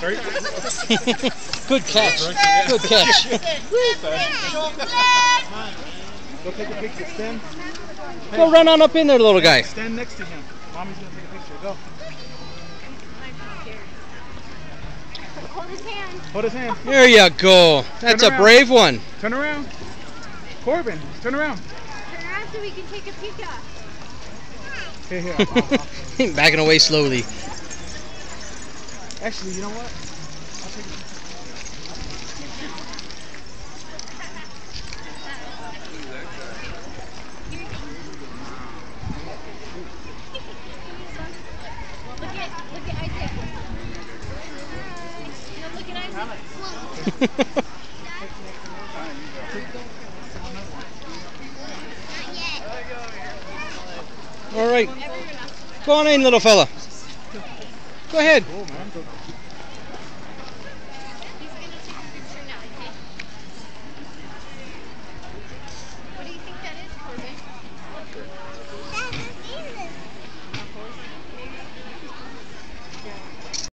Good catch. Good catch. Go take a picture. Stand. Go run on up in there, little guy. Stand next to him. Mommy's gonna take a picture. Go. Hold his hand. Hold his hand. There you go. That's a brave one. Turn around. Corbin, turn around. Turn around so we can take a peek at. Here, here. I'll- I'll- Backing away slowly. Actually, you know what? I'll take Isaac. All right. Go on in, little fella. Go ahead. Cool.